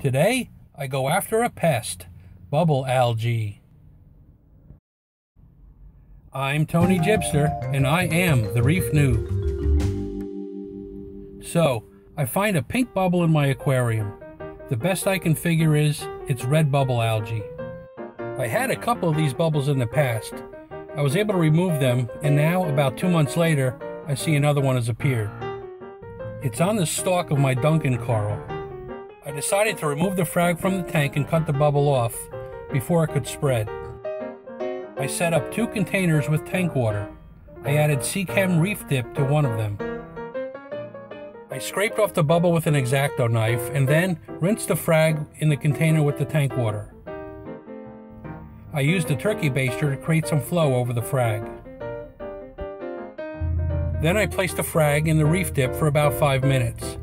Today, I go after a pest bubble algae. I'm Tony Jibster, and I am the Reef Noob. So, I find a pink bubble in my aquarium. The best I can figure is it's red bubble algae. I had a couple of these bubbles in the past. I was able to remove them, and now, about two months later, I see another one has appeared. It's on the stalk of my Duncan coral. I decided to remove the frag from the tank and cut the bubble off before it could spread. I set up two containers with tank water. I added Seachem Reef Dip to one of them. I scraped off the bubble with an X-Acto knife and then rinsed the frag in the container with the tank water. I used a turkey baster to create some flow over the frag. Then I placed the frag in the reef dip for about 5 minutes.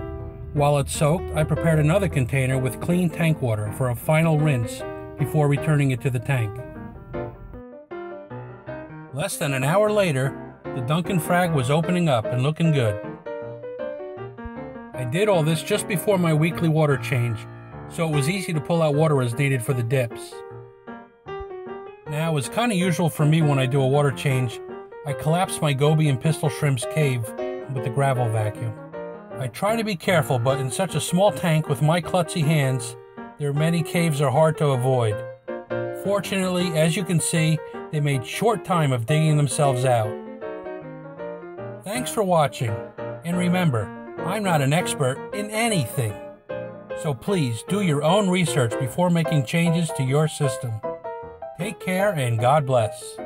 While it soaked, I prepared another container with clean tank water for a final rinse before returning it to the tank. Less than an hour later, the Duncan frag was opening up and looking good. I did all this just before my weekly water change, so it was easy to pull out water as needed for the dips. Now, it's kind of usual for me when I do a water change, I collapse my goby and pistol shrimp's cave with the gravel vacuum. I try to be careful, but in such a small tank with my klutzy hands, their many caves are hard to avoid. Fortunately, as you can see, they made short time of digging themselves out. Thanks for watching, and remember, I'm not an expert in anything. So please do your own research before making changes to your system. Take care and God bless.